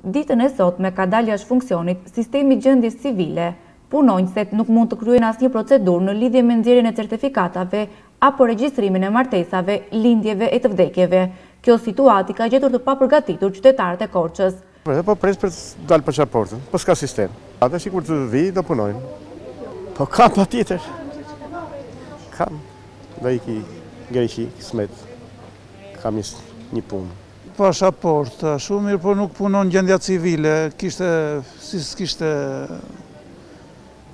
Ditën e sotme ka dalë jashtë funksionit Sistemi i Gjendjes Civile. Punonjëset nuk mund të kryejnë asnjë procedurë në lidhje me nxjerrjen e certefikatave apo regjistrimin e martesave, lindjeve e të vdekjeve. Kjo situatë i ka gjetur të papërgatitur qytetarët e Korçës. Po pres për të dalë pashaportën, po s'ka sistem. Ata sikur të vijë do punojnë. Po kam patjetër. Kam. Do iki Greqi, kismet. Kam një punë. Pashaportë, ashtu, mirëpo nuk punon gjendja civile, kishte, si s'kishte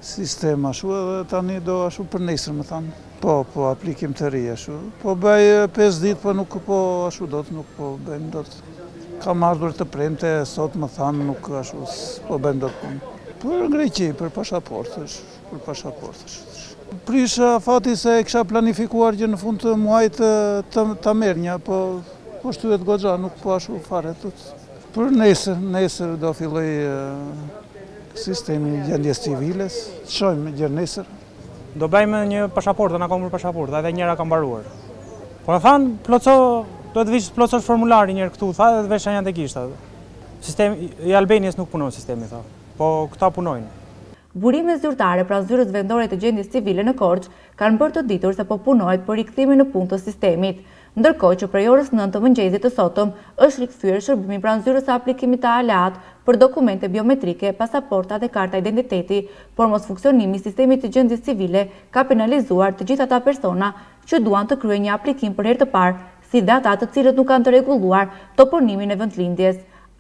sistem ashtu edhe tani do ashtu për nesër më thanë. Po, po, aplikim të ri ashtu. Po bëj 5 ditë, po nuk po ashtu dot, nuk po bëjmë dot. Kam ardhur të premte, sot më thanë nuk ashtu, po bëjmë dot punë. Për Greqi, për pashaportë ashtu. për pasaportën. U prish afati se e kisha planifikuar që në fund të muajit ta merrnja, po po shtyhet goxha, nuk po ashtu fare dot. Për nesër, nesër do filloj sistemi i gjendjes civiles, të shojmë gjer nesër. Do bëjmë një pasaportë, na ka humbur pasaporta, edhe njëra ka mbaruar. Po na thanë plotëso, do të vish plotësosh formularin një herë këtu, tha edhe vesh shenjat e gishta. Sistemi i Albanias nuk punon sistemi, tha. Po këta punojnë. Burime zyrtare pranë Zyrës Vendore të Gjendjes Civile në Korçë kanë bërë të ditur se po punohet për rikthimin në punë të sistemit. Ndërkohë që prej orës nëntë të mëngjezit të sotëm është rikthyer shërbimi pranë Zyrës së Aplikimit të Aleat për dokumente biometrike, pasaporta dhe karta identiteti, por mosfunksionimi i sistemit të Gjendjes Civile ka penalizuar të gjithë ata persona që duan të kryejnë një aplikim për herë të parë si dhe ata të cilët nuk kanë të rregulluar toponimin e vendlindjes.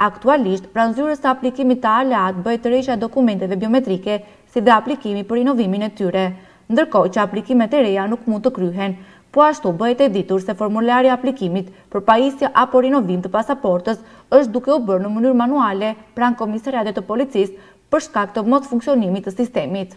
Aktualisht, pranë zyrës së aplikimit të Aleat bëhet tërheqja e dokumenteve biometrike si dhe aplikimi për rinovimin e tyre, ndërkohë që aplikimet e reja nuk mund të kryhen. Po ashtu bëhet e ditur se formulari i aplikimit për pajisje apo rinovim të pasaportës është duke u bërë në mënyrë manuale pranë komisariatit të policisë për shkak të mosfunksionimit të sistemit.